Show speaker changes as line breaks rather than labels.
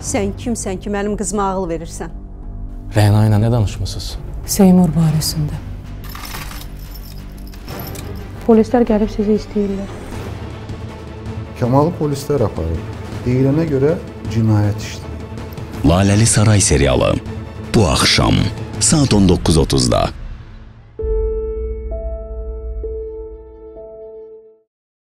Sən kimsən ki, mənim qızıma ağıl verirsən?
Rəna ilə nə danışmısınız?
Seymur barəsində. Polislər gəlib sizi istəyirlər.
Kamalı polislər aparıb. Deyilənə görə cinayət işləyib.
Laləli Saray serialı bu axşam saat 19:30-da